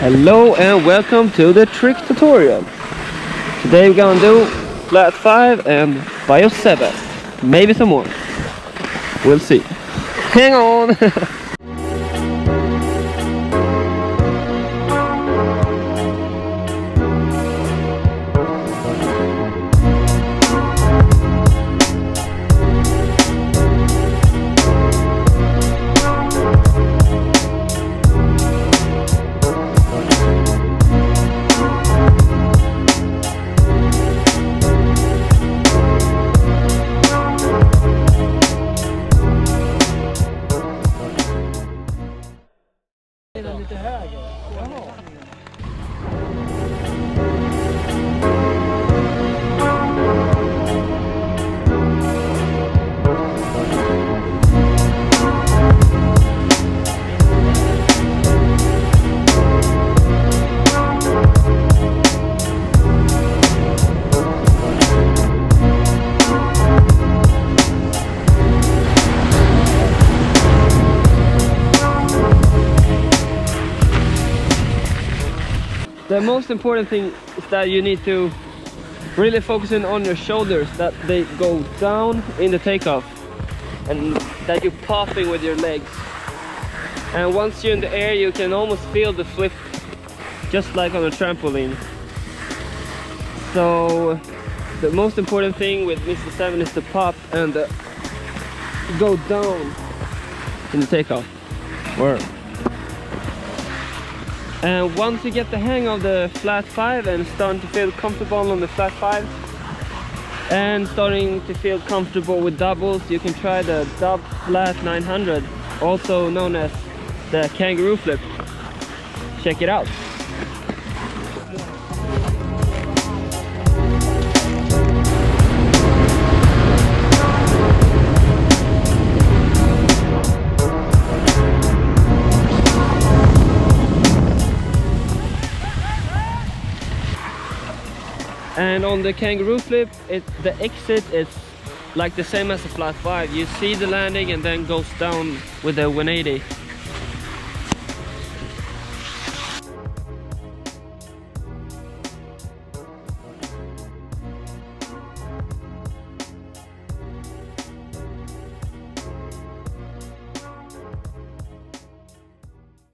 Hello and welcome to the trick tutorial. Today we're gonna do flat 5 and bio 7. Maybe some more. We'll see. Hang on! inte höger. The most important thing is that you need to really focus in on your shoulders that they go down in the takeoff and that you're popping with your legs and once you're in the air you can almost feel the flip just like on a trampoline so the most important thing with misty 7 is to pop and uh, go down in the takeoff Word. And once you get the hang of the flat 5 and starting to feel comfortable on the flat 5 and starting to feel comfortable with doubles, you can try the Dub Flat 900, also known as the kangaroo flip. Check it out. And on the kangaroo flip it the exit is like the same as the flat 5 you see the landing and then goes down with the 180